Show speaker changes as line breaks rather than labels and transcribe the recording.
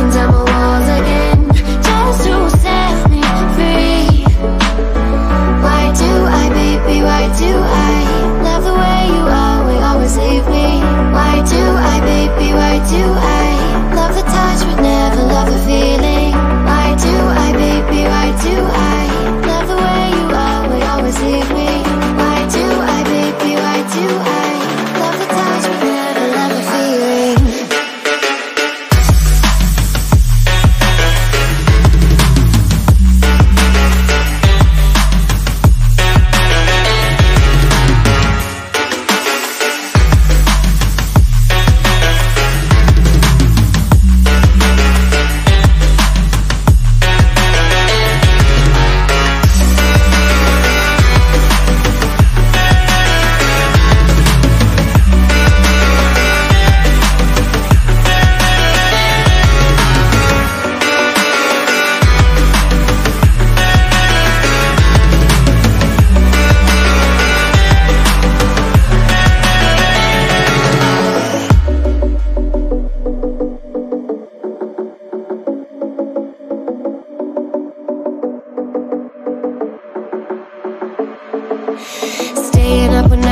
breaking down my walls again. Just to set me free. Why do I, baby, why do I Love the way you always, always leave me? Why do I, baby, why do I Love the touch but never love the feeling? Why do I, baby, why do I staying up when